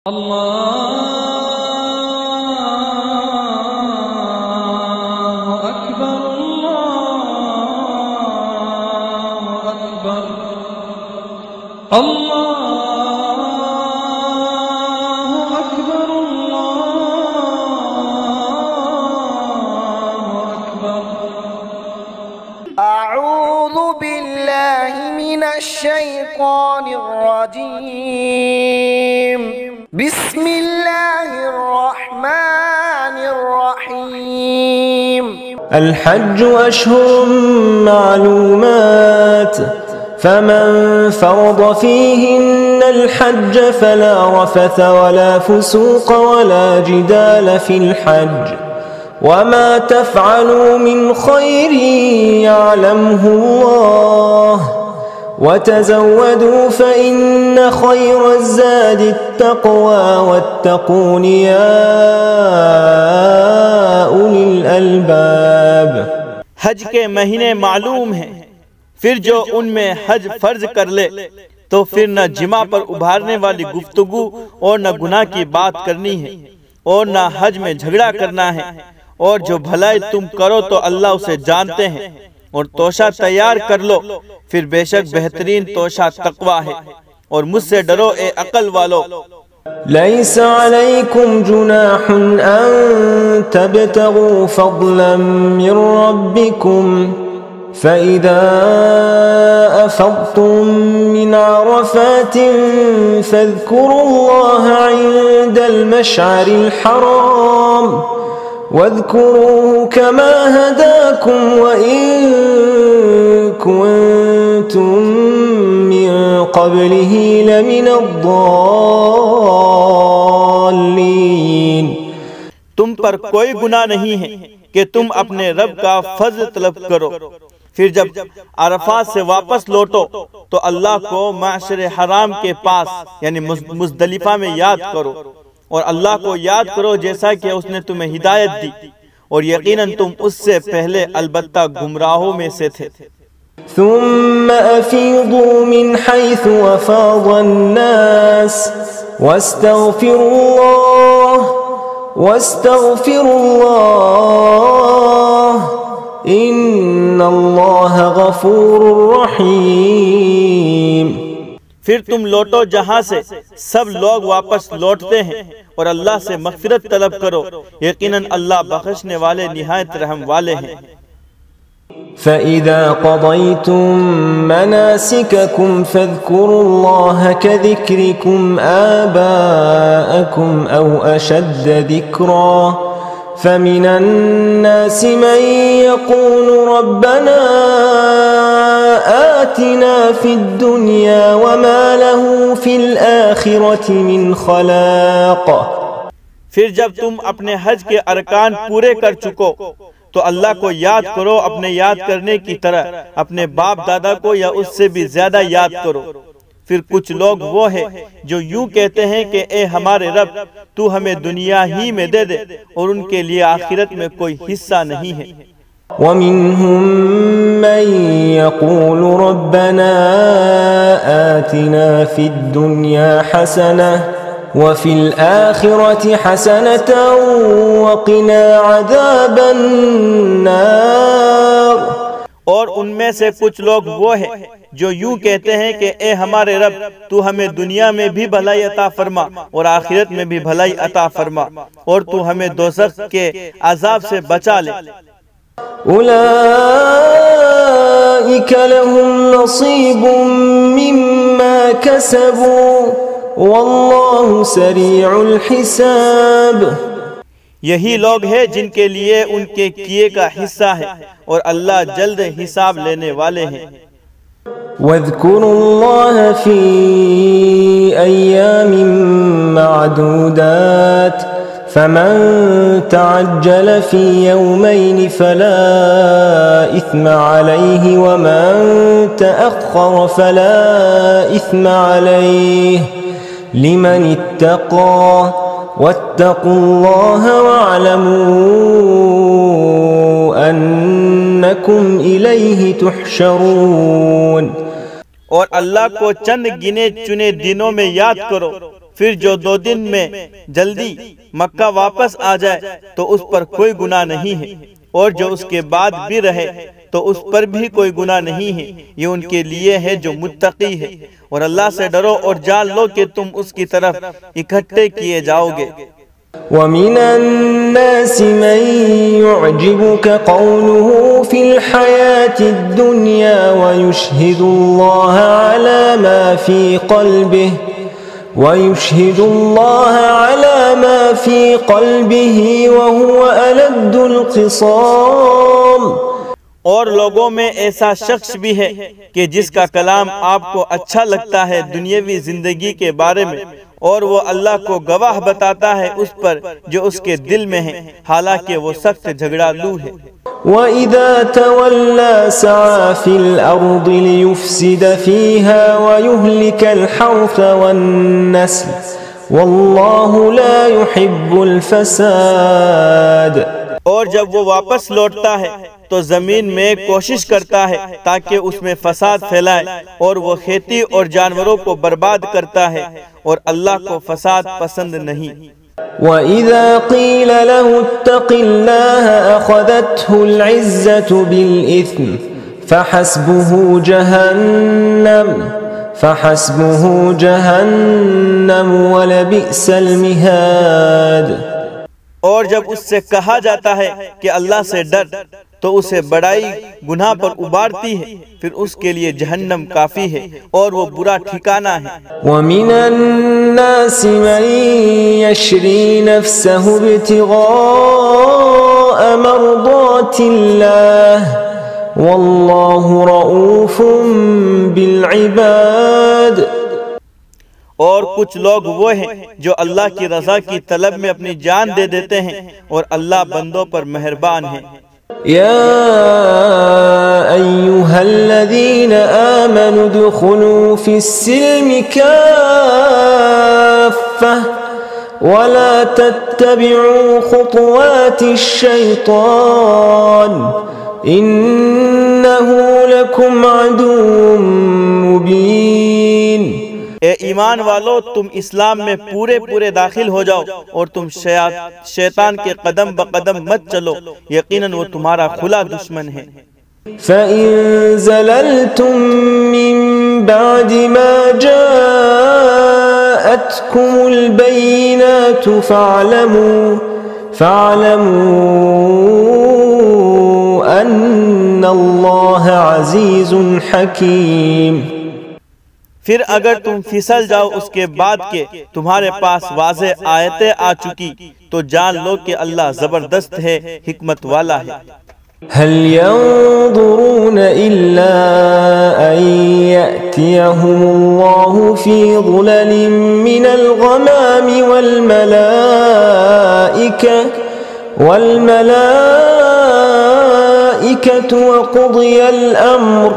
الله أكبر الله أكبر. الله أكبر الله أكبر. أعوذ بالله من الشيطان الرجيم. الحج أشهر معلومات فمن فرض فيهن الحج فلا رفث ولا فسوق ولا جدال في الحج. وما تفعلوا من خير يعلمه الله. وتزودوا فإن خير الزاد التقوى واتقون يا أولي الألباب حج کے مہینے معلوم ہیں۔ پھر جو ان میں حج فرض کر لے، تو پھر نہ جمع پر ابھارنے والی گفتگو اور نہ گناہ کی بات کرنی ہے اور نہ حج میں جھگڑا کرنا ہے۔ اور جو بھلائی تم کرو تو اللہ اسے جانتے ہیں۔ اور توشہ تیار کر لو پھر بے شک بہترین توشہ تقوی ہے اور مجھ سے ڈرو اے عقل والو ليس عليكم جناح أن تبتغوا فضلا من ربكم فإذا أفضتم من عرفات فاذكروا الله عند المشعر الحرام واذكروه كما هداكم وإن كنتم من قبله لمن الضالين. تم پر کوئی گناہ نہیں ہے کہ تم اپنے رب کا فضل طلب کرو۔ پھر جب عرفات سے واپس لوٹو تو اللہ کو معاشر حرام کے پاس یعنی مزدلفہ میں یاد کرو۔ اور اللہ کو یاد کرو جیسا کہ اس نے تمہیں ہدایت دی۔ اور یقیناً تم اس سے پہلے البتہ گمراہوں میں سے تھے۔ ثم أفيضوا من حيث وفاض الناس۔ واستغفروا الله واستغفروا الله۔ إن الله غفور پھر تم لوٹو جہاں سے سب لوگ واپس لوٹتے ہیں اور اللہ سے مغفرت طلب کرو یقیناً اللہ بخشنے والے نہایت رحم والے ہیں فإذا قضيتم مناسككم فاذكروا الله كذكركم آباءكم أو أشد ذكرا فمن الناس من يقول ربنا آتنا في الدنيا له في الآخرة من خلاق. پھر جب تم اپنے حج کے ارکان پورے کر چکو، تو اللہ کو یاد کرو اپنے یاد کرنے کی طرح، اپنے باپ دادا کو یا اس سے بھی زیادہ یاد کرو۔ پھر کچھ لوگ وہ ہیں جو یوں کہتے ہیں کہ، اے ہمارے رب، تو ہمیں دنیا ہی میں دے دے اور ان کے لیے آخرت میں کوئی حصہ نہیں ہے۔ ومنهم من يقول ربنا آتنا في الدنيا حسنة وفي الآخرة حسنة وقنا عذاب النار. اور ان میں سے کچھ لوگ وہ ہیں جو یوں کہتے ہیں کہ اے ہمارے رب، تو ہمیں دنیا میں بھی بھلائی عطا فرما اور آخرت میں بھی بھلائی عطا فرما اور تو ہمیں دوزخ کے عذاب سے بچا لے۔ أولئك لهم نصيب مما كسبوا والله سريع الحساب. یہی لوگ ہیں جن کے لیے ان کے کیے کا حصہ ہے اور اللہ جلد حساب لینے والے ہیں۔ واذكروا الله في أيام معدودات. فمن تعجل في يومين فلا إثم عليه ومن تأخر فلا إثم عليه. لمن اتقى واتقوا الله واعلموا أنكم إليه تحشرون. اور اللہ کو چند گنے چنے دنوں میں یاد کرو۔ پھر جو دو دن میں جلدی مکہ واپس آ جائے تو اس پر کوئی گناہ نہیں ہے۔ اور جو اس کے بعد بھی رہے تو اس پر بھی کوئی گناہ نہیں ہے۔ یہ ان کے لیے ہے جو متقی ہے۔ اور اللہ سے ڈرو اور جان لو کہ تم اس کی طرف اکٹھے کیے جاؤ گے ومن الناس من يعجبك قوله في الحياة الدنيا ويشهد الله على ما في قلبه ويشهد الله على ما في قلبه وهو ألد الخصام اور لوگوں میں ایسا شخص بھی ہے کہ جس کا کلام آپ کو اچھا لگتا ہے دنیاوی زندگی کے بارے میں اور وہ اللہ کو گواہ بتاتا ہے اس پر جو اس کے دل میں ہے۔ حالانکہ وہ سخت جھگڑا لو ہے۔ وَإِذَا تَوَلَّا سعى فِي الْأَرْضِ لِيُفْسِدَ فِيهَا وَيُهْلِكَ الحرث وَالنَّسْلِ وَاللَّهُ لَا يُحِبُّ الْفَسَادِ اور جب وہ واپس لوٹتا ہے تو زمین میں کوشش کرتا ہے تاکہ اس میں فساد پھیلائے اور وہ کھیتی اور جانوروں کو برباد کرتا ہے اور اللہ کو فساد پسند نہیں۔ وإذا قيل له اتق الله أخذته العزة بالإثم فحسبه جهنم فحسبه جهنم ولبئس المهاد اور جب اس سے کہا جاتا ہے کہ اللہ سے ڈر، تو اسے بڑائی، گناہ پر ابارتی ہے۔ پھر اس کے لیے جہنم کافی ہے اور وہ برا ٹھکانہ ہے۔ ومن الناس من يشري نفسه ابتغاء مرضات الله والله رؤوف بالعباد۔ اور کچھ لوگ وہ ہیں جو اللہ کی رضا کی طلب میں اپنی جان دے دیتے ہیں اور اللہ بندوں پر مہربان ہے يا أيها الذين آمنوا ادخلوا في السلم كافة ولا تتبعوا خطوات الشيطان إنه لكم عدو مبين اے ایمان والو، تم اسلام میں پورے پورے داخل ہو جاؤ اور تم شیطان کے قدم بقدم مت چلو۔ یقیناً وہ تمہارا کھلا دشمن ہے۔ فإن زللتم من بعد ما جاءتكم البينات فاعلموا فاعلموا أن الله عزيز حكيم پھر اگر تم پھسل جاؤ اس کے بعد کے تمہارے پاس واضح آیتیں آ چکی تو جان لو کہ اللہ زبردست ہے حکمت والا ہے۔ هل ينظرون إلا أن يأتيهم الله في ظلل من الغمام والملائكة والملائكة وقضي الأمر.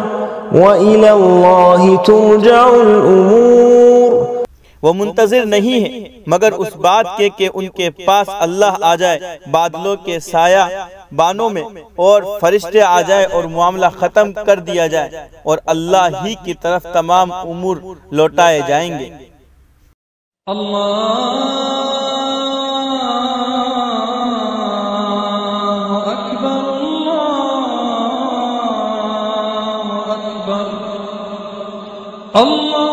وإلى الله ترجع الأمور۔ وہ منتظر نہیں ہے مگر اس بات کے کہ ان کے پاس اللہ آ جائے بادلوں کے سایہ بانوں میں اور فرشتے آ جائے اور معاملہ ختم کر دیا جائے اور اللہ ہی کی طرف تمام امور لوٹائے جائیں گے۔ الله الله